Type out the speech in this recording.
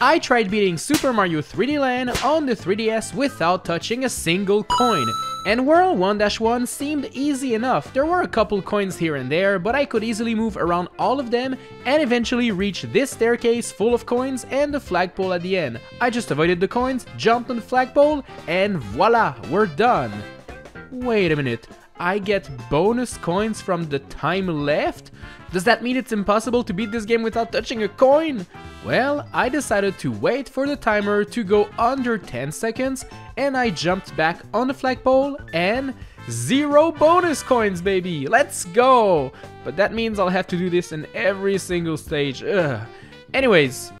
I tried beating Super Mario 3D Land on the 3DS without touching a single coin, and World 1-1 seemed easy enough. There were a couple coins here and there, but I could easily move around all of them and eventually reach this staircase full of coins and the flagpole at the end. I just avoided the coins, jumped on the flagpole, and voila, we're done. Wait a minute, I get bonus coins from the time left? Does that mean it's impossible to beat this game without touching a coin? Well, I decided to wait for the timer to go under 10 seconds and I jumped back on the flagpole and zero bonus coins baby, let's go! But that means I'll have to do this in every single stage, Ugh. Anyways,